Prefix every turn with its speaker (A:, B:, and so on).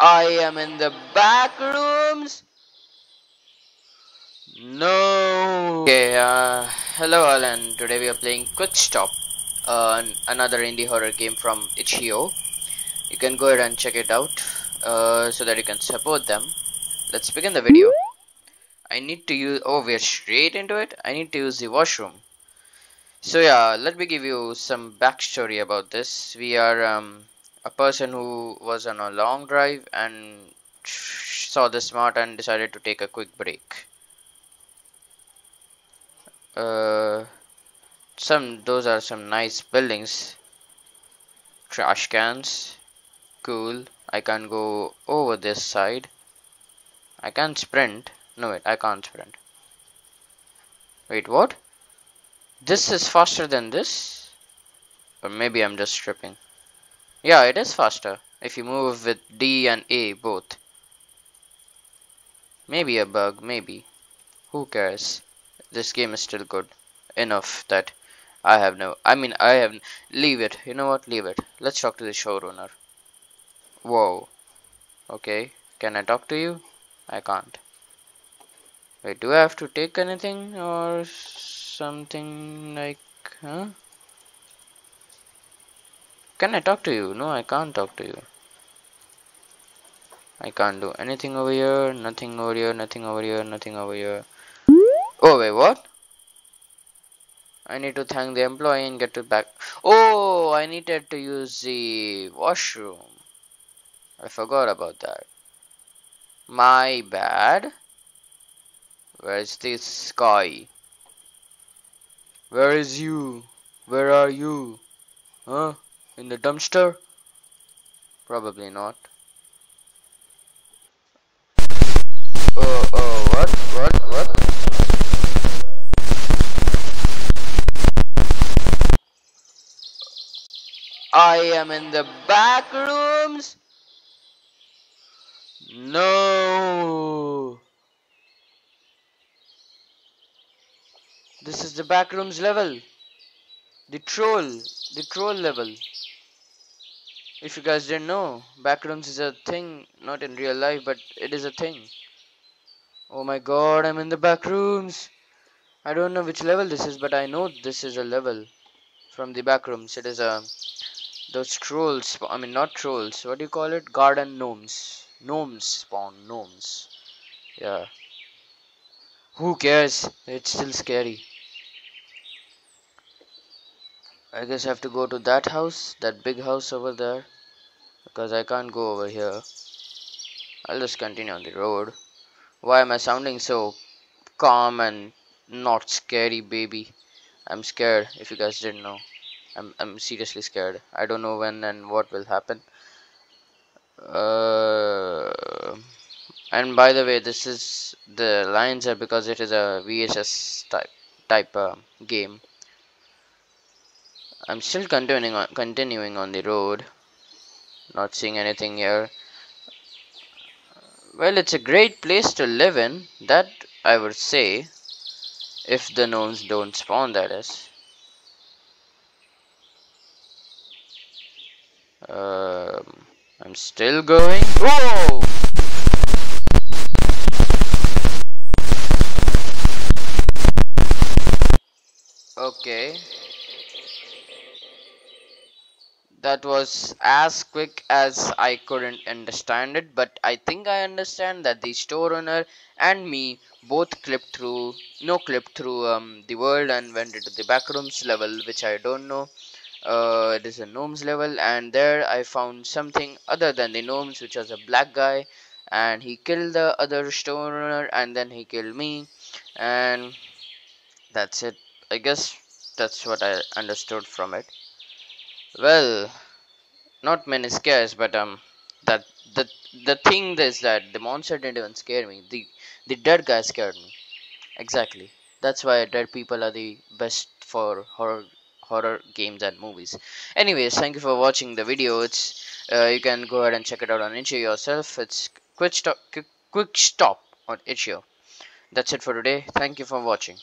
A: I am in the back rooms. No. Okay, uh, hello all and today we are playing Quick Stop, uh, another indie horror game from itch.io. You can go ahead and check it out uh, so that you can support them. Let's begin the video. I need to use, oh we're straight into it. I need to use the washroom. So yeah, let me give you some backstory about this. We are um, a person who was on a long drive and saw the smart and decided to take a quick break. Uh, some those are some nice buildings. Trash cans, cool. I can go over this side. I can sprint. No wait, I can't sprint. Wait, what? This is faster than this? Or maybe I'm just tripping. Yeah, it is faster if you move with D and A both. Maybe a bug, maybe. Who cares? This game is still good enough that I have no. I mean, I have. Leave it. You know what? Leave it. Let's talk to the showrunner. Whoa. Okay. Can I talk to you? I can't. Wait, do I have to take anything or something like. Huh? Can I talk to you? No, I can't talk to you. I can't do anything over here, nothing over here, nothing over here, nothing over here. Oh, wait, what? I need to thank the employee and get it back. Oh, I needed to use the washroom. I forgot about that. My bad. Where's this guy? Where is you? Where are you? Huh? In the dumpster? Probably not. Oh, oh, what? What? What? I am in the back rooms? No. This is the back rooms level. The troll. The troll level. If you guys didn't know, backrooms is a thing, not in real life, but it is a thing. Oh my god, I'm in the backrooms. I don't know which level this is, but I know this is a level from the backrooms. It is a those trolls. I mean, not trolls. What do you call it? Garden gnomes. Gnomes spawn. Gnomes. Yeah. Who cares? It's still scary. I guess I have to go to that house, that big house over there because I can't go over here. I'll just continue on the road. Why am I sounding so calm and not scary, baby? I'm scared, if you guys didn't know. I'm, I'm seriously scared. I don't know when and what will happen. Uh, and by the way, this is the lines are because it is a VHS type type uh, game. I'm still continuing on continuing on the road not seeing anything here. Well it's a great place to live in that I would say if the gnomes don't spawn that is. Um, I'm still going. Whoa! Okay that was as quick as I couldn't understand it but I think I understand that the store owner and me both clipped through no clipped through um, the world and went into the backrooms level which I don't know. Uh, it is a gnomes level and there I found something other than the gnomes which was a black guy and he killed the other store owner and then he killed me and that's it. I guess that's what I understood from it. Well not many scares but um that the the thing is that the monster didn't even scare me. The the dead guy scared me. Exactly. That's why dead people are the best for horror horror games and movies. Anyways thank you for watching the video. It's uh, you can go ahead and check it out on itch.io yourself. It's quick stop quick stop on itch.io that's it for today. Thank you for watching